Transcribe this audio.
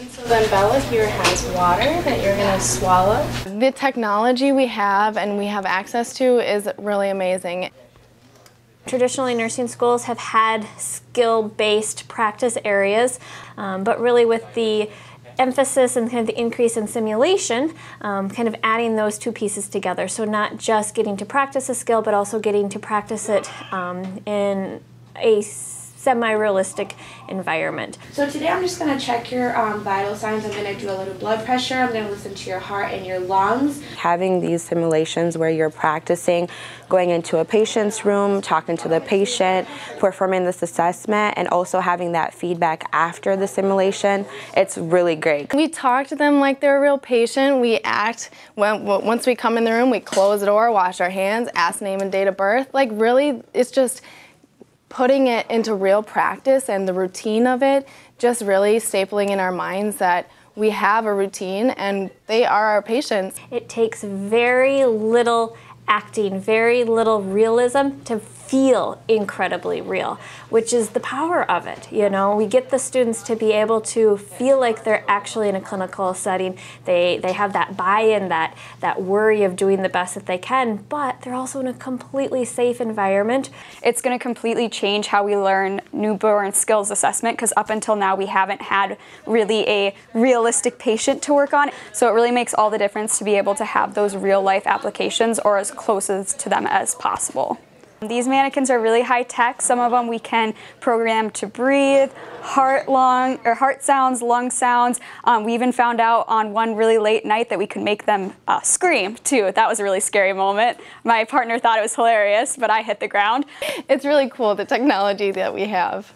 And so then Bella here has water that you're going to swallow. The technology we have and we have access to is really amazing. Traditionally, nursing schools have had skill-based practice areas, um, but really with the emphasis and kind of the increase in simulation, um, kind of adding those two pieces together. So not just getting to practice a skill, but also getting to practice it um, in a semi-realistic environment. So today I'm just going to check your um, vital signs. I'm going to do a little blood pressure. I'm going to listen to your heart and your lungs. Having these simulations where you're practicing going into a patient's room, talking to the patient, performing this assessment, and also having that feedback after the simulation, it's really great. We talk to them like they're a real patient. We act, when, once we come in the room, we close the door, wash our hands, ask name and date of birth. Like really, it's just, putting it into real practice and the routine of it, just really stapling in our minds that we have a routine and they are our patients. It takes very little acting, very little realism to feel incredibly real, which is the power of it. You know, we get the students to be able to feel like they're actually in a clinical setting. They they have that buy-in, that that worry of doing the best that they can, but they're also in a completely safe environment. It's going to completely change how we learn newborn skills assessment because up until now we haven't had really a realistic patient to work on. So it really makes all the difference to be able to have those real life applications or as closest to them as possible. These mannequins are really high tech. Some of them we can program to breathe, heart lung or heart sounds, lung sounds. Um, we even found out on one really late night that we could make them uh, scream too. That was a really scary moment. My partner thought it was hilarious, but I hit the ground. It's really cool the technology that we have.